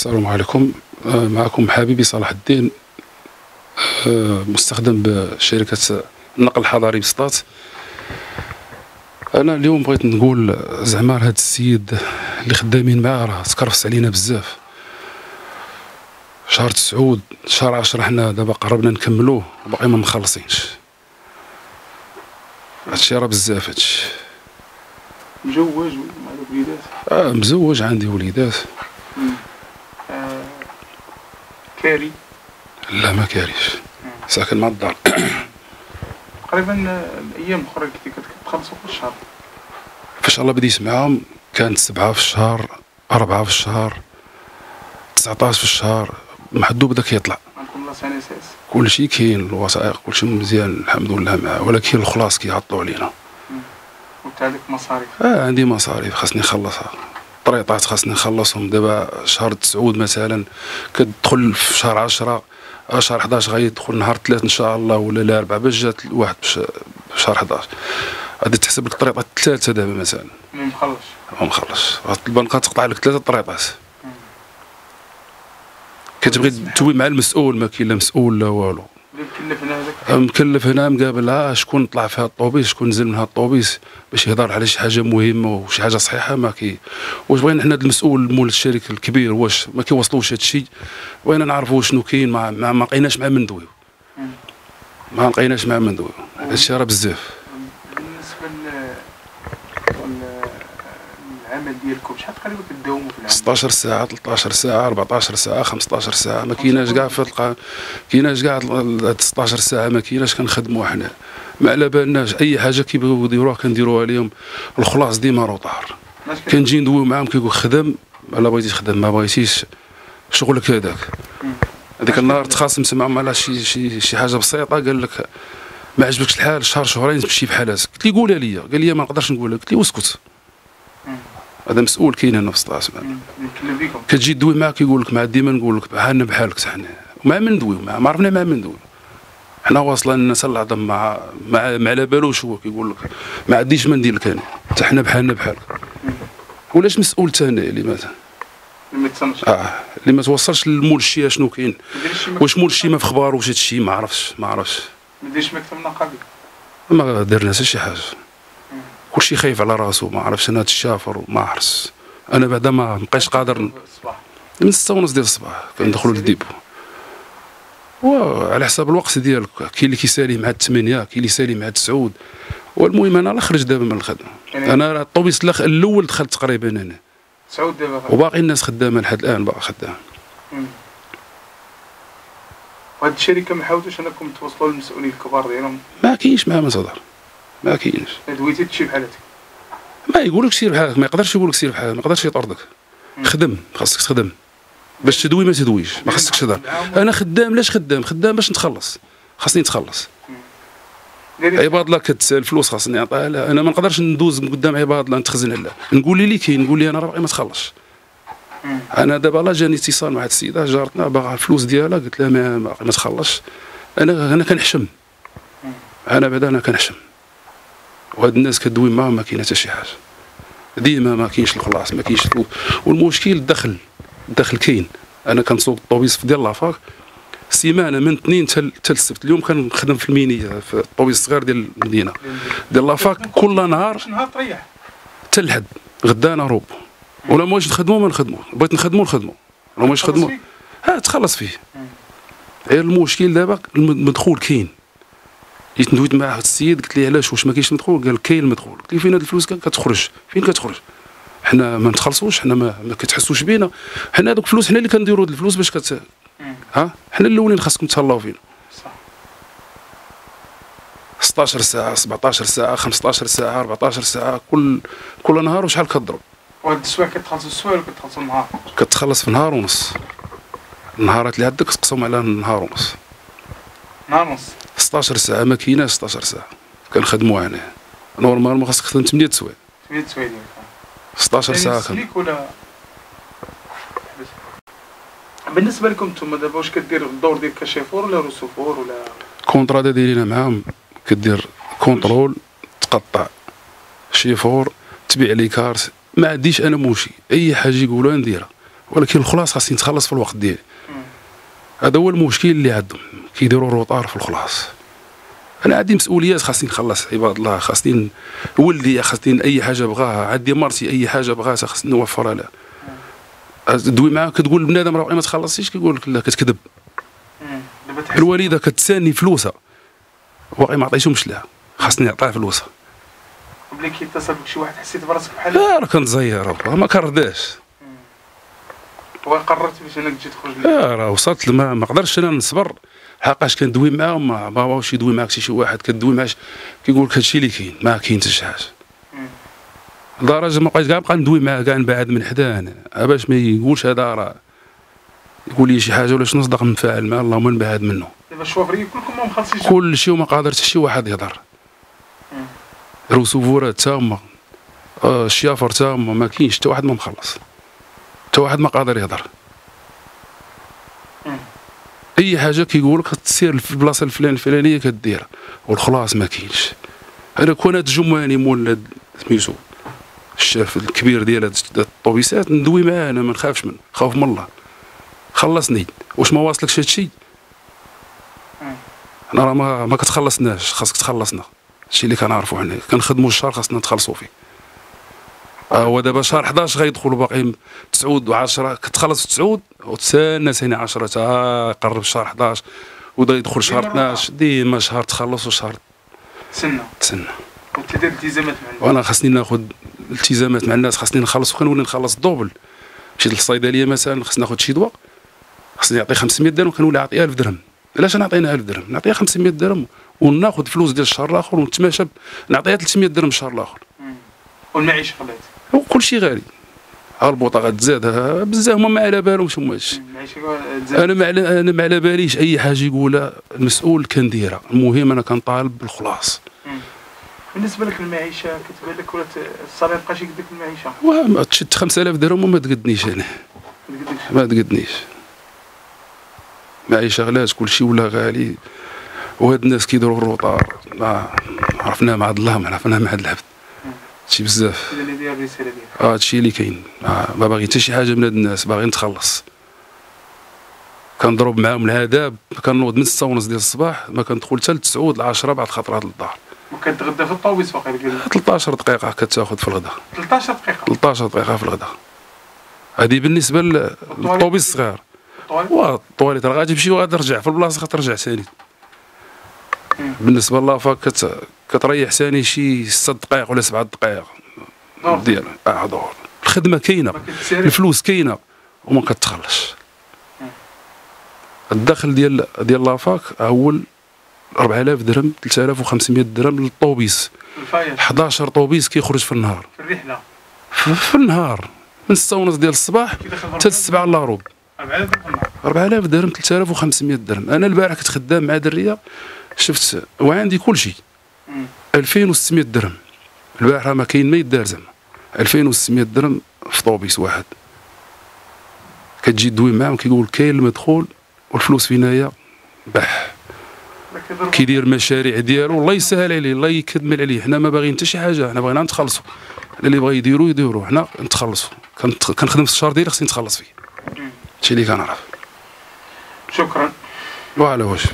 السلام عليكم. آه، معكم حبيبي صلاح الدين آه، مستخدم بشركة النقل الحضري بسطات. أنا اليوم بغيت نقول زعما هذا السيد اللي خدامين معاه راه تكرفس علينا بزاف. شهر تسعود شهر عشرة حنا دابا قربنا نكملوه وباقي ما مخلصينش هادشي راه بزاف هادشي. مجوج مع الوليدات آه مزوج عندي وليدات. كاري؟ لا ما كاريش. ساكن مع الدار. تقريبا آه، الأيام الاخرى اللي كنتي كتخلصوا كل شهر. فاش الله بديت معاهم كانت سبعة في الشهر أربعة في الشهر 19 في الشهر محدوب داك يطلع. عندكم لاسان أساس كل شيء كاين الوثائق كل شيء مزيان الحمد لله معاه ولكن الخلاص كيعطلوا علينا. وانت عندك مصاريف. آه عندي مصاريف خاصني نخلصها. طريطات خاصني نخلصهم. دابا شهر تسعود مثلا كتدخل في شهر عشرة شهر 11 غيدخل نهار ثلاث إن شاء الله ولا الاربعاء باش جات في شهر 11 غادي تحسب لك طريطات ثلاثة دابا مثلا. ما مخلص ما مخلص البنكه تقطع لك ثلاثة طريطات كتبغي توي مع المسؤول ما كاين لا مسؤول لا والو. اللي مكلفنا هذاك؟ مكلف هنا مقابل ها شكون طلع في هذا الطوبيس؟ شكون نزل من هذا الطوبيس؟ باش يهضر على شي حاجة مهمة وشي حاجة صحيحة ما كي واش بغينا حنا المسؤول مول الشركة الكبير؟ واش ما كيوصلوش هذا الشيء بغينا نعرفوا شنو كاين ما ما ما لقيناش مع من ما لقيناش مع من ندويو هذا الشيء راه بزاف بالنسبة ل وال- العمل ديالكم. شحال تقريبا كداوموا في العمل 16 ساعة 13 ساعة 14 ساعة 15 ساعة. ما كايناش كاع في تلقى كايناش كاع هاد 16 ساعة ما كايناش كنخدموا حنا. ما على بالناش أي حاجة كيبغيو يديروها كنديروها لهم الخلاص ديما روطار. كنجي ندوي معاهم كيقول خدم. الا بغيتي تخدم ما بغيتيش. شغلك هذاك. هذيك النهار تخاصمت معاهم على شي شي شي حاجة بسيطة قال لك ما عجبكش الحال شهر شهرين تمشي بحالاتك قلت لي قولها لي قال لي ما نقدرش نقولها. قلت لي اسكت. مم. هذا مسؤول كاين هنا في سطاس مم. نتكلم بكم كتجي تدوي معاك يقول لك مع ديما نقول لك بحالنا بحالك حنا. ومع من ندوي مع ما عرفنا مع من ندوي. حنا واصلين الناس العظم مع مع ما على بالوش هو كيقول لك ما عنديش ما ندير لك أنا حتى حنا بحالنا بحالك. ولاش مسؤول ثاني اللي مات ما تسنش آه اللي ما توصلش للمول الشي شنو كاين. ما واش مول الشي ما في خبار واش هادشي ما عرفش ما عرفش. ما ديرش مكتب نقابي ما درنا حتى شي حاجة. كلشي خايف على راسو ما عرفش أنا الشافر وما عرفش أنا بعدا ما بقيتش قادر من ستة ونص ديال الصباح كندخلوا للديبو. وعلى حساب الوقت ديالك كاين اللي كيسالي مع الثمانية كاين اللي يسالي مع التسعود. والمهم أنا لا خرج دابا من الخدمة. يعني- أنا راه الأول دخلت تقريبا أنا. سعود دابا وباقي الناس خدامة لحد الآن باقي خدام مم. وهاد الشركة ما حاولتوش أنكم توصلوا للمسؤولين الكبار ديالهم؟ ما كاينش مع من تهضر ما كاينش. دويتي تمشي بحالتك. ما يقول لك سير بحالك ما يقدرش يقول لك سير بحالك ما يقدرش يطردك خدم خاصك تخدم. باش تدوي ما تدويش ما خاصكش تهضر أنا خدام لاش خدام؟ خدام باش نتخلص. خاصني نتخلص. عباد الله كتسأل فلوس خاصني نعطيها لها أنا ما نقدرش ندوز قدام عباد الله نتخزن عليها نقول لي اللي كاين نقول لي أنا راه ما تخلصش. أنا دابا لا جاني اتصال مع هاد السيدة جارتنا باغا الفلوس ديالها قلت لها ما باقي ما تخلصش. أنا أنا كنحشم. أنا بعدا أنا كنحشم. وهاد الناس كدوي معاهم ما كاين حتى شي حاجة. ديما ما كاينش الخلاص ما كاينش والمشكل الدخل الدخل كاين. أنا كنسوق الطوبيس في ديال la fac. سيمانة من اثنين تل السبت اليوم كنخدم في المينية في الطوبيس الصغير ديال المدينة. ديال la fac كل نهار نهار تريح. حتى الحد غدا أنا repos. ولا بغيتش نخدمو ما نخدمو. بغيت نخدمو نخدمو. ولا بغيتش نخدمو. ها تخلص فيه. غير المشكل دابا الم- المدخول كاين. جيت ندويت مع واحد السيد قلت ليه علاش واش ما كاينش المدخول قال كاين المدخول قلت ليه فين هاد الفلوس كتخرج فين كتخرج حنا ما نتخلصوش حنا ما, ما كتحسوش بينا حنا هذوك الفلوس حنا اللي كنديروا هاد الفلوس باش كت. ها حنا الاولين خاصكم تهلاو فينا صح 16 ساعه 17 ساعه 15 ساعه 14 ساعه كل كل نهار وشحال كضرب وهاد السوايع كتخلصوا السوايع ولا كتخلصوا النهار كتخلص في نهار ونص النهارات اللي عندك تقسم على نهار ونص نهار ونص 16 ساعة ما كايناش 16 ساعة. كنخدموا هنا normalement خاصك تخدم 8 سوايع. ثمانية سوايع. ديالك 16 يعني ساعة تسليك ولا؟ بالنسبة لكم أنتم دابا واش كدير الدور ديالك كشيفور ولا receveur ولا؟ contrat دا دايرين معاهم. كدير contrôle تقطع شيفور تبيع لي كارت. ما عنديش أنا ماشي. أي حاجة يقولوها نديرها. ولكن الخلاص خاصني نتخلص في الوقت ديالي. هذا هو المشكل اللي عندهم. كيديروا retard في الخلاص. أنا عندي مسؤوليات خاصني نخلص عباد الله خاصني ولدي خاصني أي حاجة بغاها عندي مرتي أي حاجة بغاتها خاصني نوفرها لها دوي معاه كتقول لبنادم راه ما تخلصيش كيقول لك لا كتكذب. الوالدة كتساني فلوسها. باقي ما عطيتهمش لها. خاصني نعطيها فلوسها. ملي كيتصل بك شي واحد حسيت براسك بحال لا راه كنتزير راه ما كرداش وقررت باش أنك تجي تخرج لا راه وصلت لما ما قدرتش أنا نصبر. حقاش كندوي معاهم؟ ما واش يدوي معاك شي واحد؟ كدوي معاه كيقول لك هادشي اللي كاين ما كاين حتى شي حاجة. لدرجة ما بقيت كاع نبقى ندوي معاه كاع نبعد من حداه أنا. باش ما يقولش هذا راه يقول لي شي حاجة ولا شنو نصدق نتفاعل معاه اللهم نبعد منه. دابا الشوافريه كلكم ما مخلصينش كل شيء وما قادر حتى شي واحد يهضر. مم. رسوفورات تامه آه، الشيافر تامه ما كاينش حتى واحد ما مخلص. حتى واحد ما قادر يهضر. أي حاجة كيقول لك تسير في البلاصه الفلان الفلانية كديرها والخلاص ما كاينش. أنا كون هاد الجماني مول سميتو الشاف الكبير ديال هاد الطوبيسات ندوي معاه أنا ما نخافش منه خاف من الله. خلصني. واش ما واصلكش هادشي. أنا راه ما ما كتخلصناش خاصك تخلصنا. هادشي اللي كنعرفو حنا كنخدمو الشهر خاصنا نتخلصوا فيه. هو دابا شهر 11 غيدخلوا باقي 9 و10 كتخلص في 9 وتسنى ثاني 10 تا قرب شهر 11 ودا يدخل شهر ديما 12 ديما شهر تخلص وشهر تسنى. تسنى. وانت دير التزامات مع الناس. وأنا خاصني ناخذ التزامات مع الناس. خاصني نخلص وكنولي نخلص دوبل. مشيت للصيدليه مثلا خاصني ناخذ شي دواء. خاصني نعطي 500 درهم كنولي نعطيها 1000 درهم. علاش نعطينا 1000 درهم؟ نعطيها 500 درهم وناخذ فلوس ديال الشهر الآخر ونتماشى نعطيها 300 درهم الشهر الآخر. والمعيشة خلات وكل شيء غالي. البوطه غتزاد بزاف هما ما على بالهمش هما المعيشه أنا ما على أنا ما على باليش أي حاجة يقولها المسؤول كنديرها المهم أنا كنطالب بالخلاص. بالنسبة لك المعيشة كتبان لك ولات الصالير مابقاش يقدك المعيشة؟ وما تشد 5000 درهم وما تقدنيش أنا. ما تقدنيش. معيشة غلات كل شيء ولا غالي. وهاد الناس كيديروا الروطار ما عرفناه مع الله ما عرفناه مع هاد العبد شي بزاف. آه هادشي اللي كاين. آه ما باغي حتى شي حاجة من هاد الناس باغي نتخلص. كنضرب معاهم العذاب كنوض من 6 ونص ديال الصباح ما كندخل حتى ل 9 ل 10 بعد خطرات للدار وكتغدى في الطوبيس قال 13 دقيقة كتاخذ في الغداء. 13 دقيقة. 13 دقيقة في الغداء. هذه بالنسبة لل- للطوبيس الصغير الطواليت؟ والطواليت راه غادي تمشي وغادي ترجع في البلاصة غترجع ثاني. بالنسبة لافا كت... كتريح ثاني شي ست دقائق ولا سبعة دقائق دور. ديال آه الخدمة كاينة. الفلوس كاينة وما كتخلصش. الدخل ديال ديال لافاك هو 4000 درهم 3500 درهم للطوبيس. الفاير 11 طوبيس كيخرج في النهار. في الرحلة. في, النهار. من 6 ونص ديال الصباح حتى 7 الا ربع 4000 في النهار 4000 درهم 3500 درهم. أنا البارح كنت خدام مع درية شفت وعندي كل شيء. مم. 2600 درهم. البارح ما كاين ما يدار زعما. 2600 درهم في طوبيس واحد. كتجي تدوي معاهم كيقول كاين المدخول والفلوس فين هي بح كيدير المشاريع ديالو الله يسهل عليه الله يكمل عليه. حنا ما باغيين حتى شي حاجة حنا بغينا نتخلصوا اللي بغا يديروا يديروا حنا نتخلصوا كنخدم في الشهر ديالي خصني نتخلص فيه. هادشي اللي كنعرف شكرا. وعلى واش